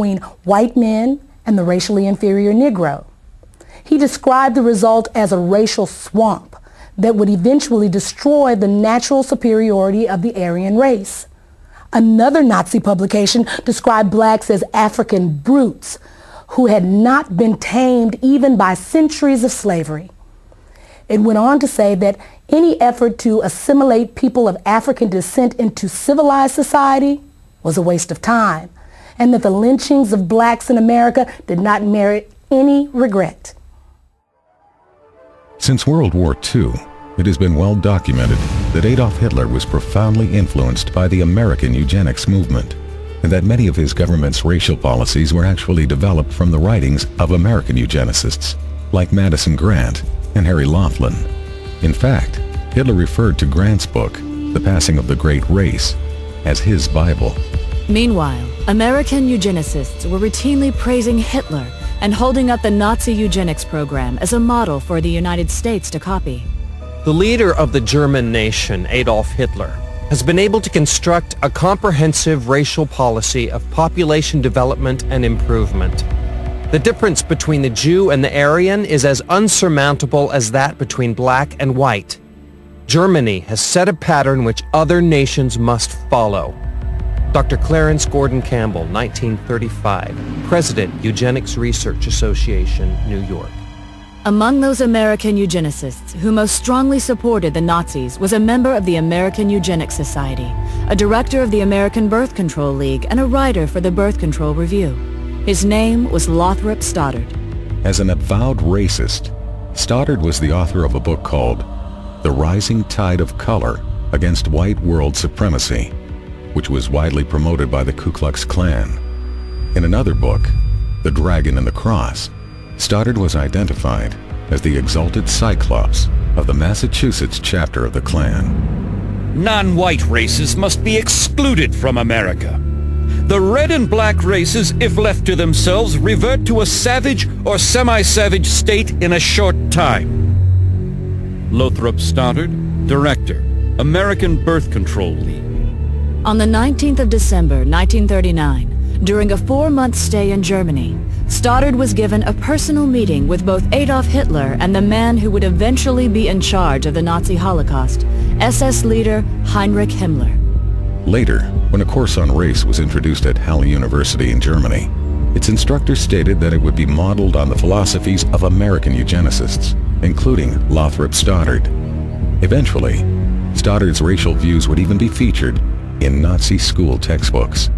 between white men and the racially inferior Negro. He described the result as a racial swamp that would eventually destroy the natural superiority of the Aryan race. Another Nazi publication described blacks as African brutes who had not been tamed even by centuries of slavery. It went on to say that any effort to assimilate people of African descent into civilized society was a waste of time, and that the lynchings of blacks in America did not merit any regret. Since World War II, it has been well documented that Adolf Hitler was profoundly influenced by the American eugenics movement, and that many of his government's racial policies were actually developed from the writings of American eugenicists, like Madison Grant and Harry Laughlin. In fact, Hitler referred to Grant's book, The Passing of the Great Race, as his Bible. Meanwhile, American eugenicists were routinely praising Hitler and holding up the Nazi eugenics program as a model for the United States to copy. The leader of the German nation, Adolf Hitler, has been able to construct a comprehensive racial policy of population development and improvement. The difference between the Jew and the Aryan is as unsurmountable as that between black and white. Germany has set a pattern which other nations must follow. Dr. Clarence Gordon Campbell, 1935, President, Eugenics Research Association, New York. Among those American eugenicists who most strongly supported the Nazis was a member of the American Eugenics Society, a director of the American Birth Control League, and a writer for the Birth Control Review. His name was Lothrop Stoddard. As an avowed racist, Stoddard was the author of a book called The Rising Tide of Color Against White World Supremacy which was widely promoted by the Ku Klux Klan. In another book, The Dragon and the Cross, Stoddard was identified as the exalted Cyclops of the Massachusetts chapter of the Klan. Non-white races must be excluded from America. The red and black races, if left to themselves, revert to a savage or semi-savage state in a short time. Lothrop Stoddard, Director, American Birth Control League. On the 19th of December, 1939, during a four-month stay in Germany, Stoddard was given a personal meeting with both Adolf Hitler and the man who would eventually be in charge of the Nazi Holocaust, SS leader Heinrich Himmler. Later, when a course on race was introduced at Halle University in Germany, its instructor stated that it would be modeled on the philosophies of American eugenicists, including Lothrop Stoddard. Eventually, Stoddard's racial views would even be featured in Nazi school textbooks.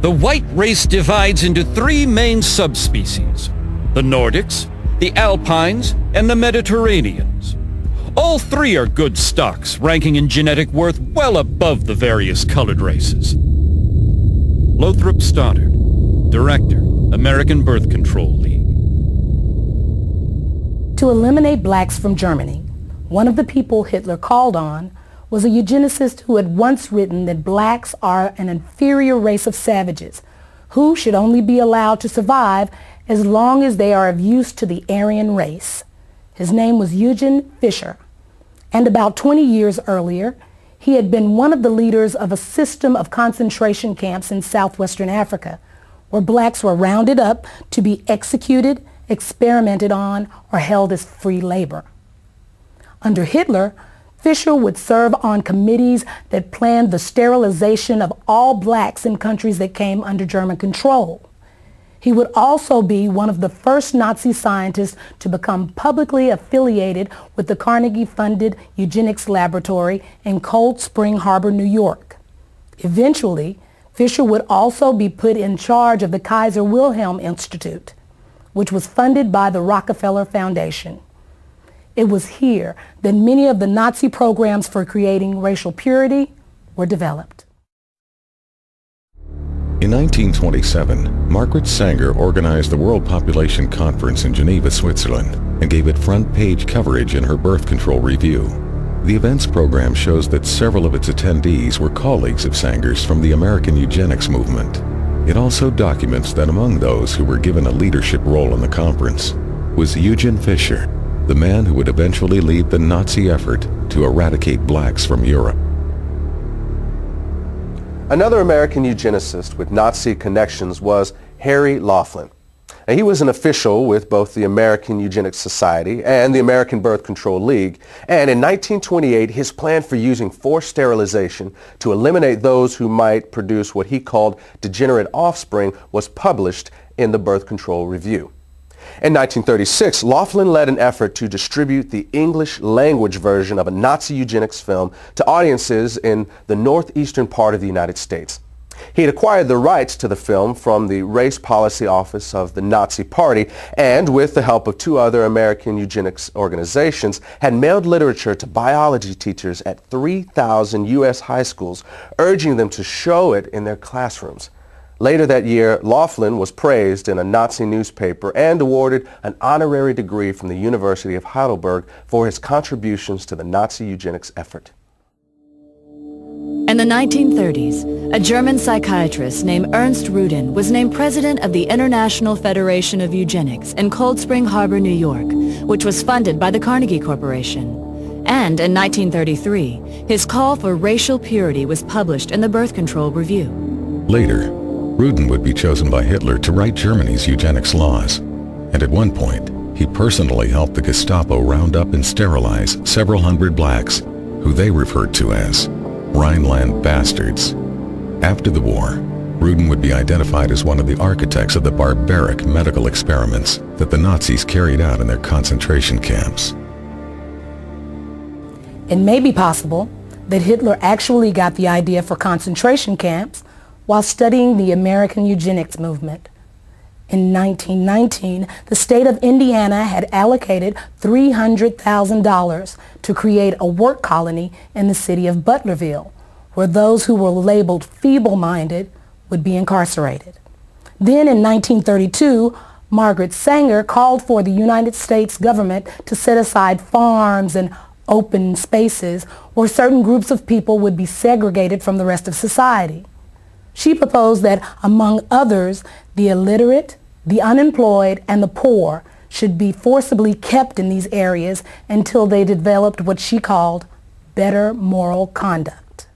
The white race divides into three main subspecies, the Nordics, the Alpines, and the Mediterraneans. All three are good stocks, ranking in genetic worth well above the various colored races. Lothrop Stoddard, Director, American Birth Control League. To eliminate blacks from Germany, one of the people Hitler called on was a eugenicist who had once written that blacks are an inferior race of savages who should only be allowed to survive as long as they are of use to the Aryan race. His name was Eugen Fischer. And about 20 years earlier, he had been one of the leaders of a system of concentration camps in southwestern Africa, where blacks were rounded up to be executed, experimented on, or held as free labor. Under Hitler, Fischer would serve on committees that planned the sterilization of all blacks in countries that came under German control. He would also be one of the first Nazi scientists to become publicly affiliated with the Carnegie-funded eugenics laboratory in Cold Spring Harbor, New York. Eventually, Fischer would also be put in charge of the Kaiser Wilhelm Institute, which was funded by the Rockefeller Foundation. It was here that many of the Nazi programs for creating racial purity were developed. In 1927, Margaret Sanger organized the World Population Conference in Geneva, Switzerland, and gave it front-page coverage in her birth control review. The events program shows that several of its attendees were colleagues of Sanger's from the American eugenics movement. It also documents that among those who were given a leadership role in the conference was Eugen Fischer, the man who would eventually lead the Nazi effort to eradicate blacks from Europe. Another American eugenicist with Nazi connections was Harry Laughlin. Now, he was an official with both the American Eugenics Society and the American Birth Control League, and in 1928 his plan for using forced sterilization to eliminate those who might produce what he called degenerate offspring was published in the Birth Control Review. In 1936, Laughlin led an effort to distribute the English language version of a Nazi eugenics film to audiences in the northeastern part of the United States. He had acquired the rights to the film from the Race Policy Office of the Nazi Party and, with the help of two other American eugenics organizations, had mailed literature to biology teachers at 3,000 U.S. high schools, urging them to show it in their classrooms. Later that year, Laughlin was praised in a Nazi newspaper and awarded an honorary degree from the University of Heidelberg for his contributions to the Nazi eugenics effort. In the 1930s, a German psychiatrist named Ernst Rudin was named president of the International Federation of Eugenics in Cold Spring Harbor, New York, which was funded by the Carnegie Corporation. And in 1933, his call for racial purity was published in the Birth Control Review. Later, Rudin would be chosen by Hitler to write Germany's eugenics laws. And at one point, he personally helped the Gestapo round up and sterilize several hundred blacks, who they referred to as Rhineland bastards. After the war, Rudin would be identified as one of the architects of the barbaric medical experiments that the Nazis carried out in their concentration camps. It may be possible that Hitler actually got the idea for concentration camps while studying the American eugenics movement. In 1919, the state of Indiana had allocated $300,000 to create a work colony in the city of Butlerville, where those who were labeled feeble-minded would be incarcerated. Then in 1932, Margaret Sanger called for the United States government to set aside farms and open spaces where certain groups of people would be segregated from the rest of society. She proposed that, among others, the illiterate, the unemployed, and the poor should be forcibly kept in these areas until they developed what she called better moral conduct.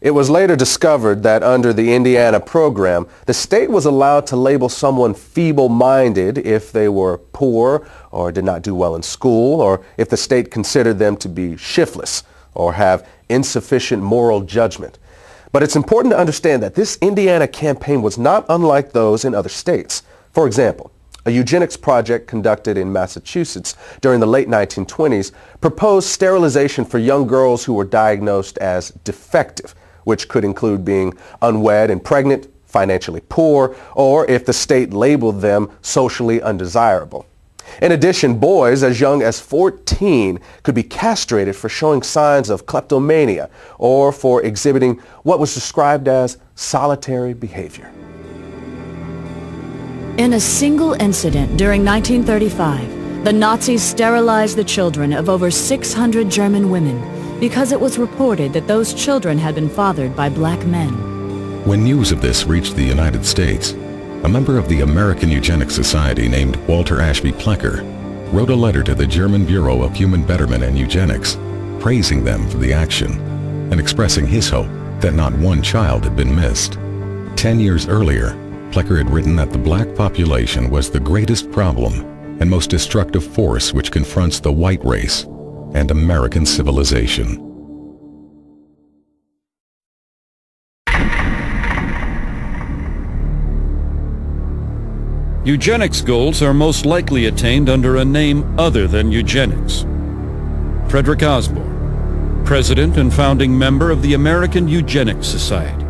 It was later discovered that under the Indiana program, the state was allowed to label someone feeble-minded if they were poor or did not do well in school or if the state considered them to be shiftless or have insufficient moral judgment. But it's important to understand that this Indiana campaign was not unlike those in other states. For example, a eugenics project conducted in Massachusetts during the late 1920s proposed sterilization for young girls who were diagnosed as defective, which could include being unwed and pregnant, financially poor, or if the state labeled them socially undesirable. In addition, boys as young as 14 could be castrated for showing signs of kleptomania or for exhibiting what was described as solitary behavior. In a single incident during 1935, the Nazis sterilized the children of over 600 German women because it was reported that those children had been fathered by black men. When news of this reached the United States, a member of the American Eugenics Society named Walter Ashby Plecker wrote a letter to the German Bureau of Human Betterment and Eugenics, praising them for the action and expressing his hope that not one child had been missed. Ten years earlier, Plecker had written that the black population was the greatest problem and most destructive force which confronts the white race and American civilization. Eugenics goals are most likely attained under a name other than eugenics. Frederick Osborn, President and founding member of the American Eugenics Society.